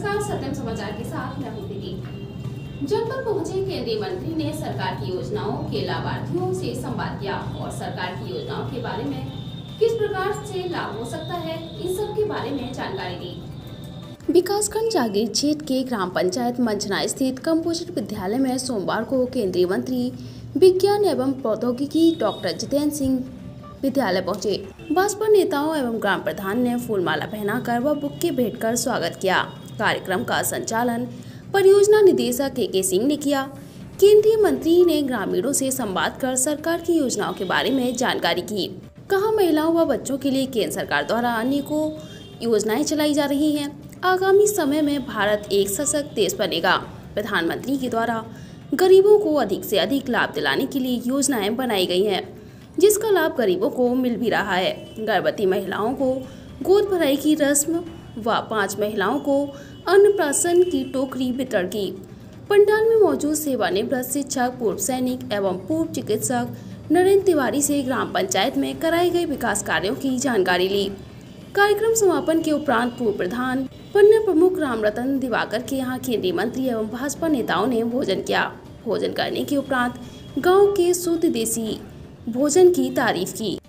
नमस्कार सत्यम समाचार के साथ मैं हूँ जनपद पहुँचे केंद्रीय मंत्री ने सरकार की योजनाओं के लाभार्थियों से संवाद किया और सरकार की योजनाओं के बारे में किस प्रकार से लाभ हो सकता है, इन सब के बारे में जानकारी दी। विकासखंड जागीर क्षेत्र के ग्राम पंचायत मंचना स्थित कंपोजिट विद्यालय में सोमवार को केंद्रीय मंत्री, विज्ञान एवं प्रौद्योगिकी डॉक्टर जितेंद्र सिंह विद्यालय पहुँचे। भाजपा नेताओं एवं ग्राम प्रधान ने फूलमाला पहनाकर व बुक्के भेंट कर स्वागत किया। कार्यक्रम का संचालन परियोजना निदेशक के के सिंह ने किया। केंद्रीय मंत्री ने ग्रामीणों से संवाद कर सरकार की योजनाओं के बारे में जानकारी की। कहा, महिलाओं व बच्चों के लिए केंद्र सरकार द्वारा अनेकों योजनाएँ चलाई जा रही हैं। आगामी समय में भारत एक सशक्त देश बनेगा। प्रधानमंत्री के द्वारा गरीबों को अधिक से अधिक लाभ दिलाने के लिए योजनाएँ बनाई गई हैं, जिसका लाभ गरीबों को मिल भी रहा है। गर्भवती महिलाओं को गोद भराई की रस्म व पाँच महिलाओं को अन्नप्राशन की टोकरी वितरण की पंडाल में मौजूद सेवानिवृत्त शिक्षक, पूर्व सैनिक एवं पूर्व चिकित्सक नरेंद्र तिवारी से ग्राम पंचायत में कराए गए विकास कार्यों की जानकारी ली। कार्यक्रम समापन के उपरांत पूर्व प्रधान, पन्ना प्रमुख राम रतन दिवाकर के यहाँ केंद्रीय मंत्री एवं भाजपा नेताओं ने भोजन किया। भोजन करने के उपरांत गाँव के शुद्ध देसी भोजन की तारीफ़ की।